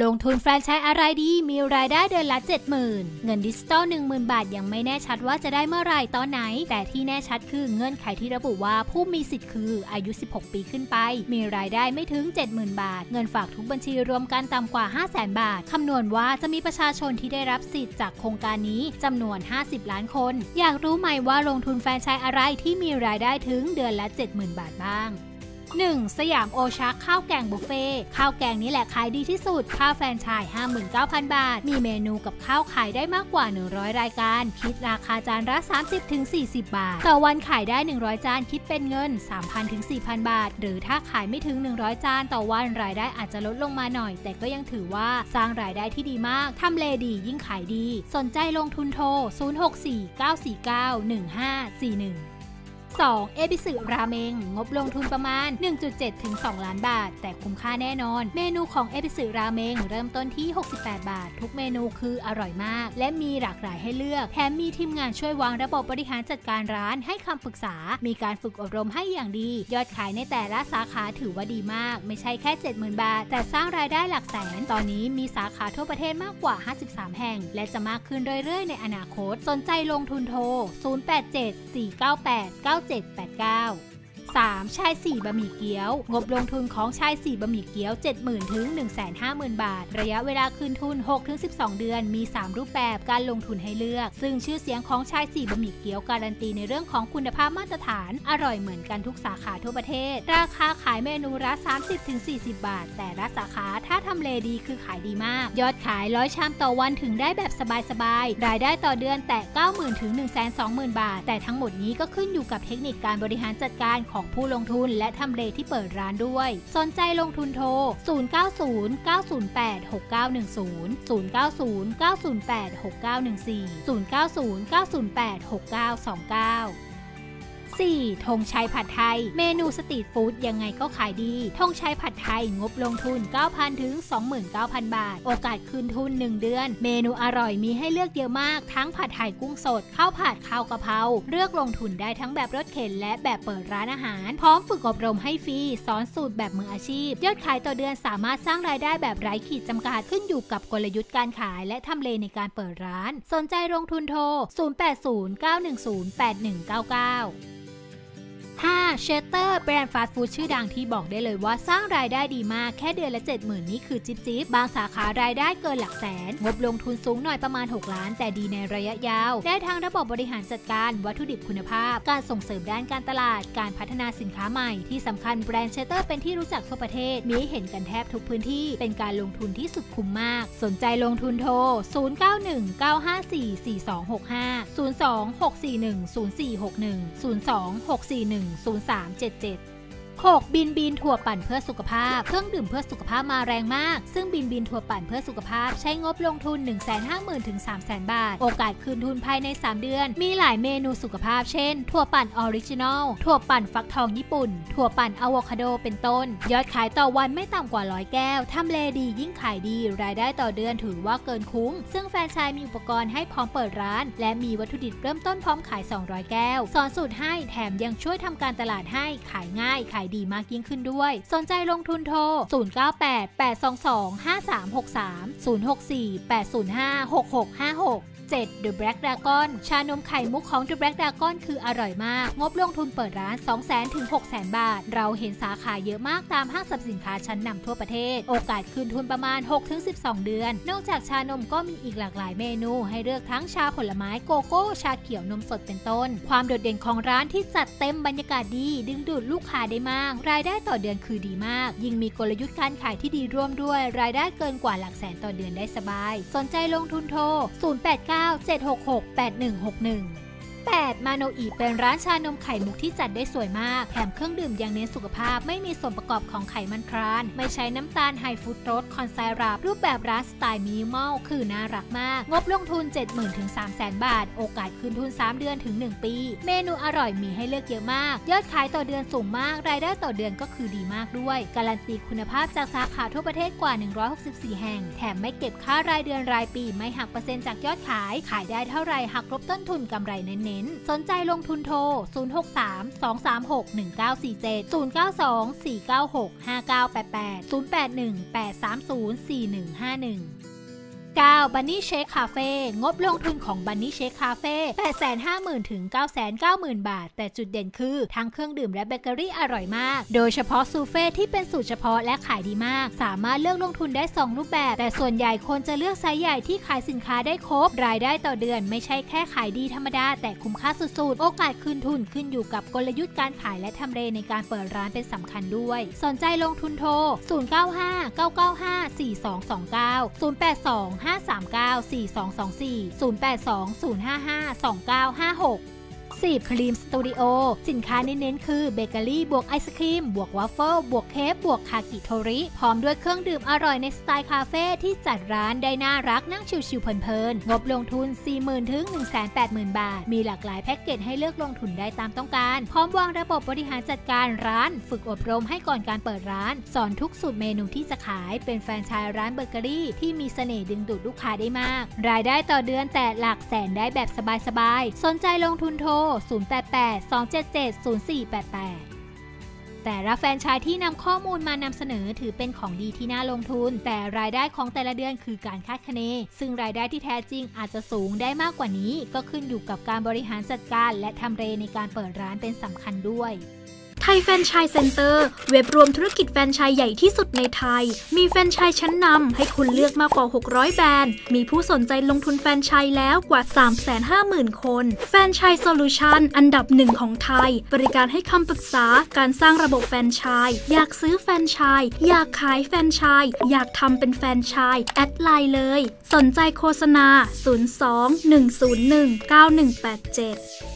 ลงทุนแฟรนไชส์อะไรดี มีรายได้เดือนละ 70,000 เงินดิจิตอล10,000 บาท ยังไม่แน่ชัดว่าจะได้เมื่อไรตอนไหน แต่ที่แน่ชัดคือเงื่อนไขที่ระบุว่าผู้มีสิทธิ์คืออายุ 16 ปีขึ้นไป มีรายได้ไม่ถึง 70,000 บาท เงินฝากทุกบัญชีรวมกันต่ำกว่า 500,000 บาท คำนวณว่าจะมีประชาชนที่ได้รับสิทธิ์จากโครงการนี้จำนวน 50 ล้านคน อยากรู้ไหมว่าลงทุนแฟรนไชส์อะไรที่มีรายได้ถึงเดือนละ 70,000 บาทบ้าง 1. สยามโอชาข้าวแกงบุฟเฟ่ข้าวแกงนี้แหละขายดีที่สุด ค่าแฟรนไชส์59,000 บาท มีเมนูกับข้าวขายได้มากกว่า 100 รายการ คิดราคาจานละ 30-40 บาท ต่อวันขายได้ 100 จานคิดเป็นเงิน 3,000-4,000 บาท หรือถ้าขายไม่ถึง 100 จานต่อวันรายได้อาจจะลดลงมาหน่อย แต่ก็ยังถือว่าสร้างรายได้ที่ดีมากทำเลดียิ่งขายดี สนใจลงทุนโทร 064-949-1541 2. เอบิสึราเมง งบลงทุนประมาณ 1.7 ถึง 2 ล้านบาท แต่คุ้มค่าแน่นอน เมนูของเอบิสึราเมงเริ่มต้นที่ 68 บาท ทุกเมนูคืออร่อยมาก และมีหลากหลายให้เลือก แถมมีทีมงานช่วยวางระบบบริหารจัดการร้านให้คำปรึกษา มีการฝึกอบรมให้อย่างดี ยอดขายในแต่ละสาขาถือว่าดีมาก ไม่ใช่แค่ 70,000 บาท แต่สร้างรายได้หลักแสน ตอนนี้มีสาขาทั่วประเทศมากกว่า 53 แห่ง และจะมากขึ้นเรื่อยๆ ในอนาคต สนใจลงทุนโทร 087 498 9789 3. ชาย 4 บะหมี่เกี๊ยว งบลงทุนของชาย 4 บะหมี่เกี๊ยว 70,000 ถึง 150,000 บาท ระยะเวลาคืนทุน 6-12 เดือน มี 3 รูปแบบการลงทุนให้เลือก ซึ่งชื่อเสียงของชาย 4 บะหมี่เกี๊ยวการันตีในเรื่องของคุณภาพมาตรฐาน อร่อยเหมือนกันทุกสาขาทั่วประเทศ ราคาขายเมนูละ30-40 บาท แต่ละสาขาถ้าทำเลดีคือขายดีมาก ยอดขายร้อยชามต่อวันถึงได้แบบสบายๆ รายได้ต่อเดือนแต่ 90,000 ถึง 120,000 บาท แต่ทั้งหมดนี้ก็ขึ้นอยู่กับเทคนิคการบริหารจัดการของของผู้ลงทุนและทำเลที่เปิดร้านด้วย สนใจลงทุนโทร 090 908 6910 090-908-6914 090-908-6929 4. ธงชัยผัดไทย เมนูสตรีทฟู้ดยังไงก็ขายดีธงชัยผัดไทยงบลงทุน 9,000 ถึง 29,000 บาท โอกาสคืนทุน 1 เดือน เมนูอร่อยมีให้เลือกเยอะมาก ทั้งผัดไทยกุ้งสด ข้าวผัดข้าวกะเพรา เลือกลงทุนได้ทั้งแบบรถเข็นและแบบเปิดร้านอาหาร พร้อมฝึกอบรมให้ฟรี สอนสูตรแบบมืออาชีพ ยอดขายต่อเดือนสามารถสร้างรายได้แบบไร้ขีดจำกัดขึ้นอยู่กับกลยุทธ์การขาย และทำเลในการเปิดร้าน สนใจลงทุนโทร 0809108199 5. เชสเตอร์แบรนด์ฟาสต์ฟู้ดชื่อดังที่บอกได้เลยว่าสร้างรายได้ดีมากแค่เดือนละ 70,000 นี่คือจิ๊บจิ๊บบางสาขารายได้เกินหลักแสน งบลงทุนสูงหน่อยประมาณ 6 ล้าน แต่ดีในระยะยาว ได้ทางระบบบริหารจัดการ วัตถุดิบคุณภาพ การส่งเสริมด้านการตลาด การพัฒนาสินค้าใหม่ที่สำคัญแบรนด์เชสเตอร์เป็นที่รู้จักทั่วประเทศ มีให้เห็นกันแทบทุกพื้นที่ เป็นการลงทุนที่สุดคุ้มมาก สนใจลงทุนโทร 0919544265 026410461 0 2 6 4 1 10377 6. บินบินถั่วปั่นเพื่อสุขภาพ เครื่องดื่มเพื่อสุขภาพมาแรงมาก ซึ่งบินบินถั่วปั่นเพื่อสุขภาพ ใช้งบลงทุน 150,000ถึง300,000 บาท โอกาสคืนทุนภายใน 3 เดือน มีหลายเมนูสุขภาพ เช่น ถั่วปั่น original ถั่วปั่นฟักทองญี่ปุ่น ถั่วปั่นอะโวคาโด เป็นต้น ยอดขายต่อวันไม่ต่ำกว่าร้อยแก้ว ทำเลดียิ่งขายดี รายได้ต่อเดือนถือว่าเกินคุ้ม ซึ่งแฟรนไชส์มีอุปกรณ์ให้พร้อมเปิดร้าน และมีวัตถุดิบเริ่มต้นพร้อมขาย 200 แก้ว สอนสูตรให้ แถมยังช่วยทำการตลาดให้ ขายง่ายขายดีมากยิ่งขึ้นด้วย สนใจลงทุนโทร 098-822-5363 064-805-6656 7 The Black Dragon ชานมไข่มุกของ The Black Dragon คืออร่อยมาก งบลงทุนเปิดร้าน 200,000 ถึง 6 0 0 0 0 บาท เราเห็นสาขาเยอะมากตามห้างสรรพสินค้าชั้นนำทั่วประเทศ โอกาสคืนทุนประมาณ 6-12 เดือน นอกจากชานมก็มีอีกหลากหลายเมนู ให้เลือกทั้งชาผลไม้โกโก้ ชาเขียวนมสดเป็นต้น ความโดดเด่นของร้านที่จัดเต็มบรรยากาศดี ดึงดูดลูกค้าได้มาก รายได้ต่อเดือนคือดีมาก ยิ่งมีกลยุทธ์การขายที่ดีร่วมด้วย รายได้เกินกว่าหลักแสนต่อเดือนได้สบาย สนใจลงทุนโทร9 766 8161 8. มาโนอีเป็นร้านชานมไข่มุกที่จัดได้สวยมาก แถมเครื่องดื่มยังเน้นสุขภาพไม่มีส่วนประกอบของไขมันทราน ไม่ใช้น้ำตาลไฮฟรุตโตสคอนไซรัปรูปแบบร้านสไตล์มินิมอล คือน่ารักมาก งบลงทุน 70,000ถึง300,000 บาท โอกาสคืนทุน 3 เดือนถึง 1 ปี เมนูอร่อยมีให้เลือกเยอะมาก ยอดขายต่อเดือนสูงมาก รายได้ต่อเดือนก็คือดีมากด้วย การันตีคุณภาพจากสาขาทั่วประเทศกว่า 164 แห่ง แถมไม่เก็บค่ารายเดือนรายปี ไม่หักเปอร์เซ็นต์จากยอดขาย ขายได้เท่าไรหักลบต้นทุนกำไรเน้นนต์ สนใจลงทุนโทร 063-236-1947 092-496-5988 081-830-4151 9 Bunny Shake Cafe งบลงทุนของ Bunny Shake Cafe 850,000ถึง990,000 บาท แต่จุดเด่นคือทั้งเครื่องดื่มและเบเกอรี่อร่อยมาก โดยเฉพาะซูเฟล่ที่เป็นสูตรเฉพาะและขายดีมาก สามารถเลือกลงทุนได้ 2 รูปแบบ แต่ส่วนใหญ่คนจะเลือกไซส์ใหญ่ที่ขายสินค้าได้ครบ รายได้ต่อเดือนไม่ใช่แค่ขายดีธรรมดา แต่คุ้มค่าสุดๆ โอกาสคืนทุนขึ้นอยู่กับกลยุทธ์การขายและทำเลในการเปิดร้านเป็นสำคัญด้วย สนใจลงทุนโทร 095 995 4229 082 539 4224 082 055 2956 10ครีมสตูดิโอสินค้าเน้นๆ คือเบเกอรี่บวกไอศครีม บวกวัฟเฟิลบวกเค้กบวกคากิโกริ พร้อมด้วยเครื่องดื่มอร่อยในสไตล์คาเฟ่ที่จัดร้านได้น่ารักนั่งชิวๆเพลินๆ งบลงทุน 40,000 ถึง 180,000 บาท มีหลากหลายแพ็กเกจให้เลือกลงทุนได้ตามต้องการ พร้อมวางระบบบริหารจัดการร้าน ฝึกอบรมให้ก่อนการเปิดร้าน สอนทุกสูตรเมนูที่จะขายเป็นแฟรนไชส์ร้านเบเกอรี่ที่มีเสน่ห์ดึงดูดลูกค้าได้มาก รายได้ต่อเดือนแต่หลักแสนได้แบบสบายๆสนใจลงทุนโทร088-277-0488แต่ละแฟนชายที่นำข้อมูลมานำเสนอถือเป็นของดีที่น่าลงทุน แต่รายได้ของแต่ละเดือนคือการคาดคะเน ซึ่งรายได้ที่แท้จริงอาจจะสูงได้มากกว่านี้ ก็ขึ้นอยู่กับการบริหารจัดการ และทำเลในการเปิดร้านเป็นสำคัญด้วย ไทยแฟรนไชส์เซ็นเตอร์ เว็บรวมธุรกิจแฟรนไชส์ใหญ่ที่สุดในไทย มีแฟรนไชส์ชั้นนำให้คุณเลือกมากกว่า 600 แบรนด์ มีผู้สนใจลงทุนแฟรนไชส์แล้วกว่า 350,000 คน แฟรนไชส์ solution อันดับหนึ่งของไทย บริการให้คำปรึกษาการสร้างระบบแฟรนไชส์อยากซื้อแฟรนไชส์อยากขายแฟรนไชส์อยากทำเป็นแฟรนไชส์ add ไลน์เลย สนใจโฆษณา 02 101 9187